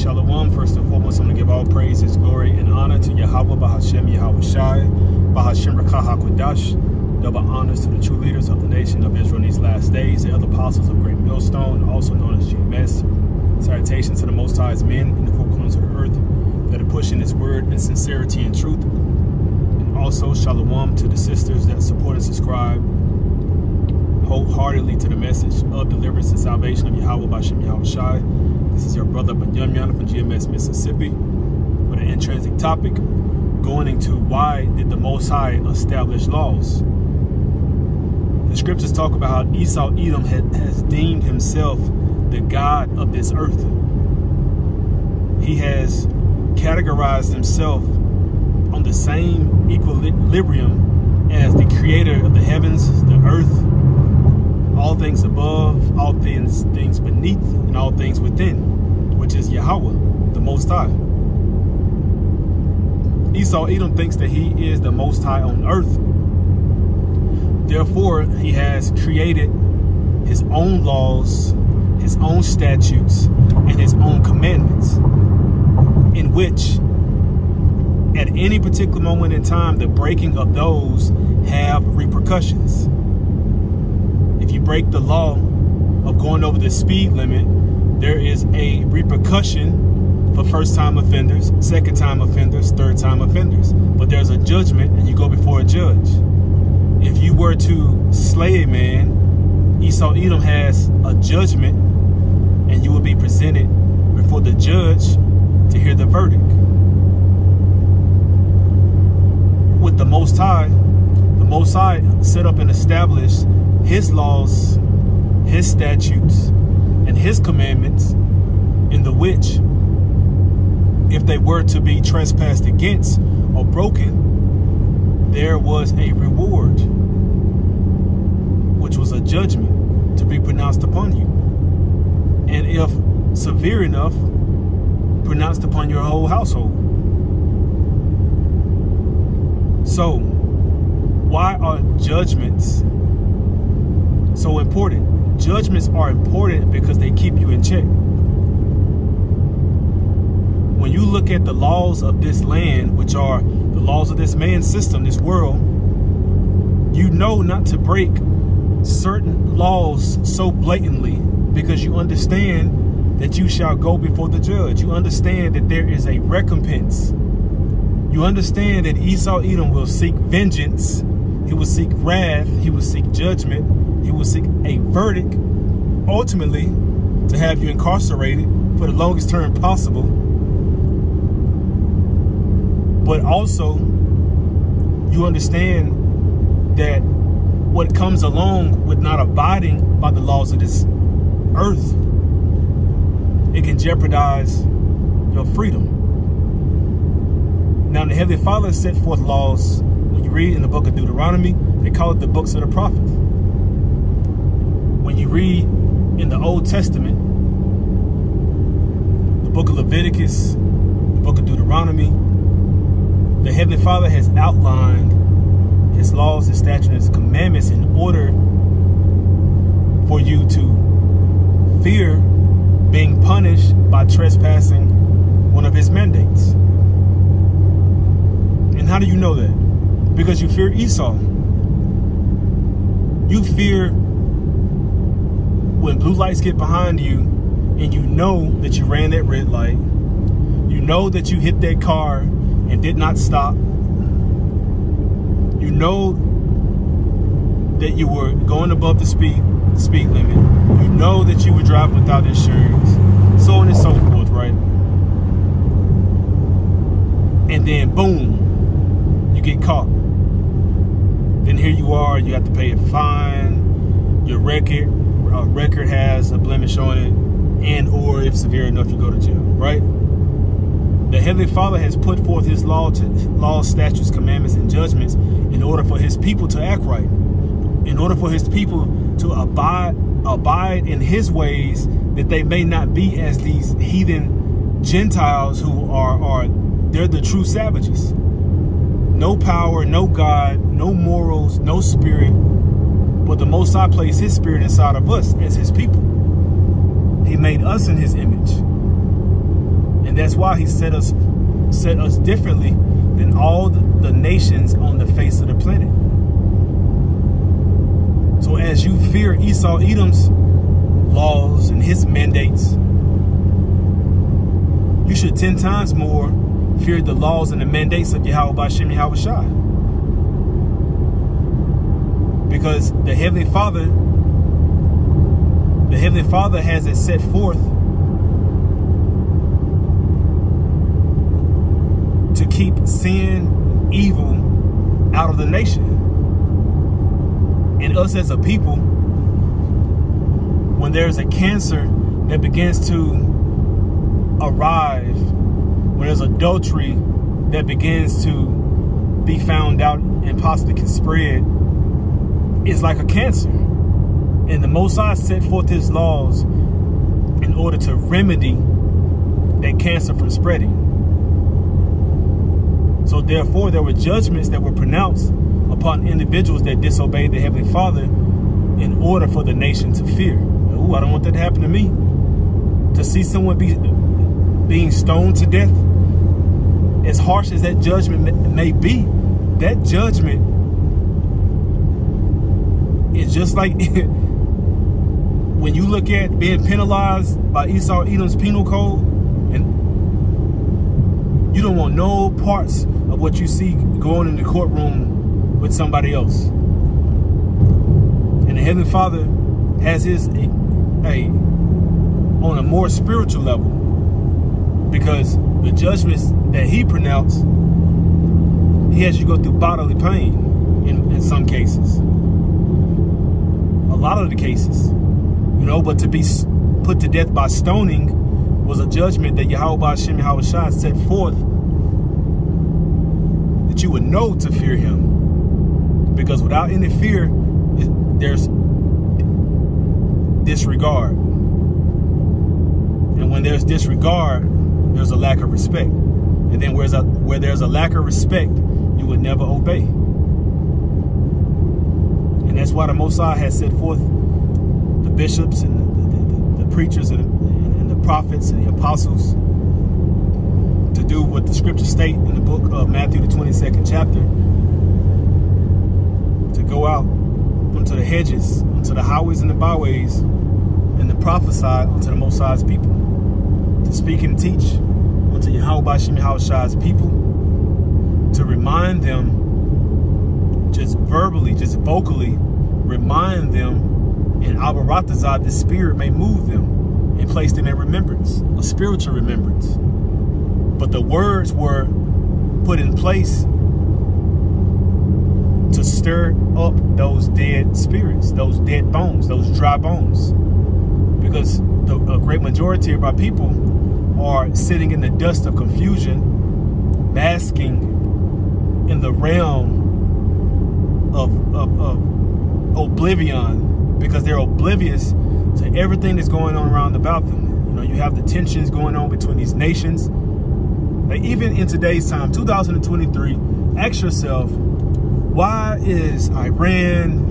Shalom. First and foremost, I'm going to give all praises, glory, and honor to Yahweh, Bahashem, Yahweh Shai, Bahashem Rakah HaKodash. Double honors to the true leaders of the nation of Israel in these last days, the other apostles of Great Millstone, also known as GMS. Salutations to the Most High's men in the four corners of the earth that are pushing His word in sincerity and truth. And also, Shalom to the sisters that support and subscribe wholeheartedly to the message of deliverance and salvation of Yahweh Bashem Yahweh Shai. This is your brother Banyamyana from GMS, Mississippi, with an intrinsic topic going into why did the Most High establish laws. The scriptures talk about how Esau Edom has deemed himself the God of this earth. He has categorized himself on the same equilibrium as the creator of the heavens, the earth, all things above, all things things beneath, and all things within, which is Yahweh, the Most High. Esau Edom thinks that he is the Most High on earth. Therefore, he has created his own laws, his own statutes, and his own commandments, in which at any particular moment in time, the breaking of those have repercussions break the law of going over the speed limit, there is a repercussion for first time offenders, second time offenders, third time offenders. But there's a judgment and you go before a judge. If you were to slay a man, Esau Edom has a judgment and you will be presented before the judge to hear the verdict. With the Most High, the Most High set up and established his laws, his statutes, and his commandments, in the which, if they were to be trespassed against or broken, there was a reward, which was a judgment to be pronounced upon you. And if severe enough, pronounced upon your whole household. So, why are judgments so important. Judgments are important because they keep you in check. When you look at the laws of this land, which are the laws of this man's system, this world, you know not to break certain laws so blatantly because you understand that you shall go before the judge. You understand that there is a recompense. You understand that Esau Edom will seek vengeance. He will seek wrath. He will seek judgment he will seek a verdict, ultimately, to have you incarcerated for the longest term possible. But also, you understand that what comes along with not abiding by the laws of this earth, it can jeopardize your freedom. Now, the Heavenly Father set forth laws. When you read in the book of Deuteronomy, they call it the books of the prophets read in the Old Testament, the book of Leviticus, the book of Deuteronomy, the Heavenly Father has outlined his laws, his statutes, his commandments in order for you to fear being punished by trespassing one of his mandates. And how do you know that? Because you fear Esau. You fear blue lights get behind you and you know that you ran that red light, you know that you hit that car and did not stop, you know that you were going above the speed speed limit, you know that you were driving without insurance, so on and so forth, right? And then boom, you get caught. Then here you are, you have to pay a fine, your record uh, record has a blemish on it, and or if severe enough, you go to jail, right? The Heavenly Father has put forth His law, to, laws, statutes, commandments, and judgments in order for His people to act right, in order for His people to abide abide in His ways, that they may not be as these heathen Gentiles who are are they're the true savages. No power, no God, no morals, no spirit, but the Most High placed his spirit inside of us as his people. He made us in his image. And that's why he set us set us differently than all the nations on the face of the planet. So as you fear Esau Edom's laws and his mandates, you should 10 times more fear the laws and the mandates of Yahweh Bashem Yahweh Shai. Because the Heavenly Father, the Heavenly Father has it set forth to keep sin, evil out of the nation. And us as a people, when there's a cancer that begins to arrive, when there's adultery that begins to be found out and possibly can spread, it's like a cancer. And the Most High set forth his laws in order to remedy that cancer from spreading. So therefore, there were judgments that were pronounced upon individuals that disobeyed the Heavenly Father in order for the nation to fear. Ooh, I don't want that to happen to me. To see someone be being stoned to death, as harsh as that judgment may be, that judgment is just like when you look at being penalized by Esau Edom's penal code, and you don't want no parts of what you see going in the courtroom with somebody else. And the Heavenly Father has his a, a on a more spiritual level because the judgments that he pronounced, he has you go through bodily pain in, in some cases. Lot of the cases, you know, but to be put to death by stoning was a judgment that Yahweh Yahweh set forth that you would know to fear him. Because without any fear, there's disregard. And when there's disregard, there's a lack of respect. And then where's a, where there's a lack of respect, you would never obey. That's why the Most High has set forth the bishops and the, the, the, preachers and, and, and the prophets and the apostles to do what the scriptures state in the book of Matthew, the 22nd chapter, to go out onto the hedges, onto the highways and the byways, and to prophesy unto the Most people, to speak and teach unto Yahweh Bashem people, to remind them just verbally, just vocally, remind them in Abaratazad, the Spirit may move them and place them in remembrance, a spiritual remembrance. But the words were put in place to stir up those dead spirits, those dead bones, those dry bones. Because the, a great majority of our people are sitting in the dust of confusion, masking in the realm of, of, of oblivion because they're oblivious to everything that's going on around about them. You know, you have the tensions going on between these nations like even in today's time, 2023, ask yourself, why is Iran,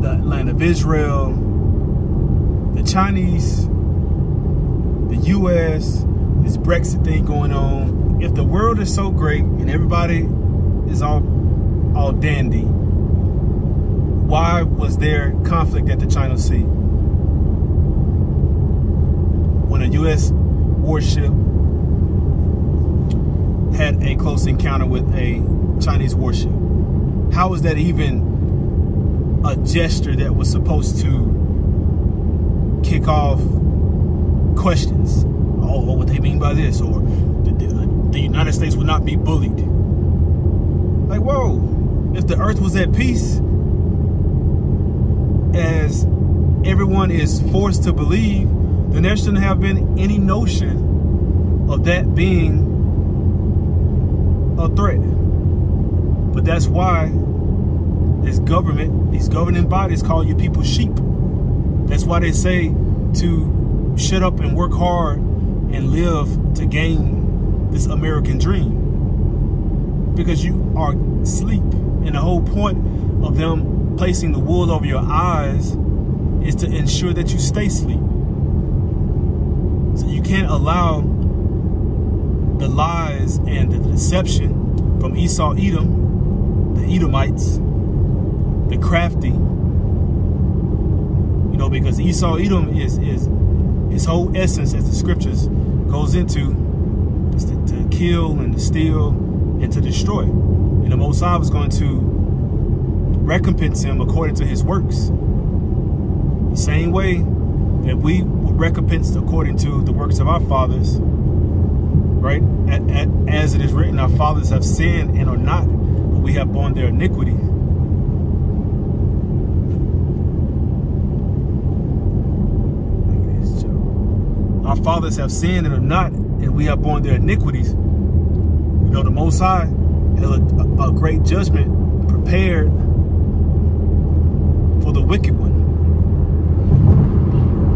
the land of Israel, the Chinese, the US, this Brexit thing going on, if the world is so great and everybody is all all dandy, why was there conflict at the China Sea? When a US warship had a close encounter with a Chinese warship. How is that even a gesture that was supposed to kick off questions? Oh, what they mean by this? Or the, the United States would not be bullied. Like, whoa, if the earth was at peace, as everyone is forced to believe, then there shouldn't have been any notion of that being a threat. But that's why this government, these governing bodies call you people sheep. That's why they say to shut up and work hard and live to gain this American dream. Because you are sleep. And the whole point of them placing the wool over your eyes is to ensure that you stay asleep. So you can't allow the lies and the deception from Esau Edom, the Edomites, the crafty. You know, because Esau Edom is is his whole essence, as the scriptures goes into, is to, to kill and to steal and to destroy. And the Most was going to recompense him according to his works. The same way that we were recompensed according to the works of our fathers, right? At, at, as it is written, our fathers have sinned and are not, but we have borne their iniquity. Our fathers have sinned and are not, and we have borne their iniquities. You know, the Most High has a, a great judgment prepared for the wicked one.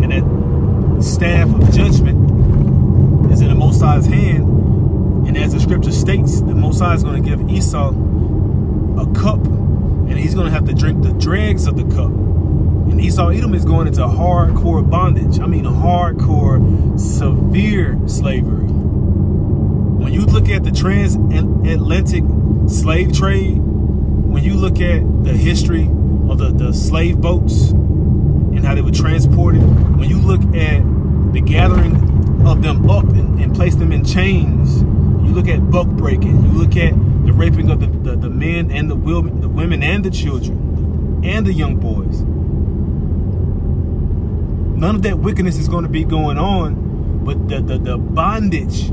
And that staff of judgment is in the Most High's hand. And as the scripture states, the Most High is going to give Esau a cup, and he's going to have to drink the dregs of the cup. And Esau Edom is going into hardcore bondage. I mean, hardcore, severe slavery. When you look at the transatlantic slave trade, when you look at the history of the, the slave boats and how they were transported, when you look at the gathering of them up and, and place them in chains, you look at buck breaking, you look at the raping of the, the, the men and the, women, the women and the children and the young boys. None of that wickedness is going to be going on, but the, the, the bondage,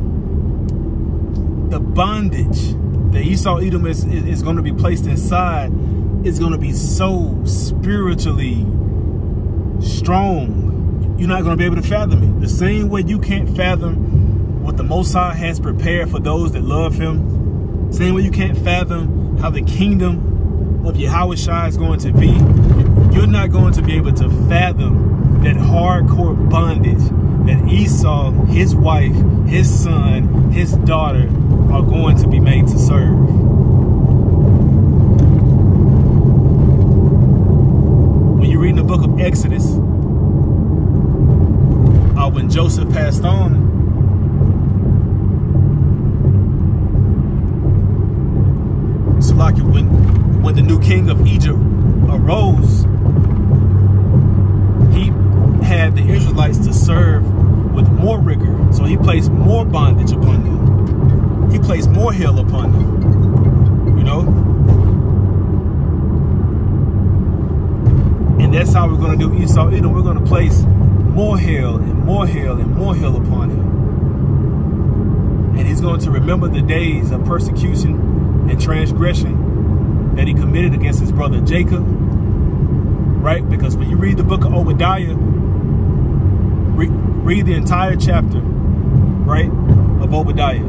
the bondage that Esau Edom is, is, is going to be placed inside is going to be so spiritually strong. You're not going to be able to fathom it. The same way you can't fathom what the Most High has prepared for those that love him. Same way you can't fathom how the kingdom of Yahweh Shai is going to be. You're not going to be able to fathom that hardcore bondage that Esau, his wife, his son, his daughter are going to be made to serve. Exodus, uh, when Joseph passed on, so like when when the new king of Egypt arose, he had the Israelites to serve with more rigor. So he placed more bondage upon them. He placed more hell upon them. You know? That's how we're going to do Esau Edom. We're going to place more hell and more hell and more hell upon him. And he's going to remember the days of persecution and transgression that he committed against his brother Jacob. Right? Because when you read the book of Obadiah, re read the entire chapter, right, of Obadiah.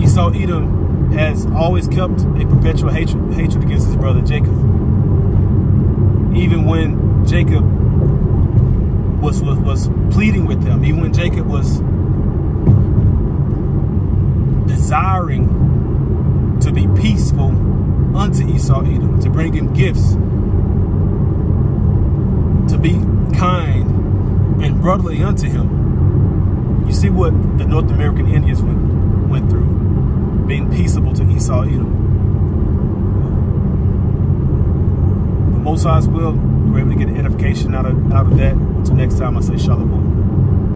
Esau Edom has always kept a perpetual hatred, hatred against his brother Jacob even when Jacob was, was, was pleading with them, even when Jacob was desiring to be peaceful unto Esau Edom, to bring him gifts, to be kind and brotherly unto him. You see what the North American Indians went, went through, being peaceable to Esau Edom. Most High's will, are able to get an edification out of out of that. Until next time, I say shalom.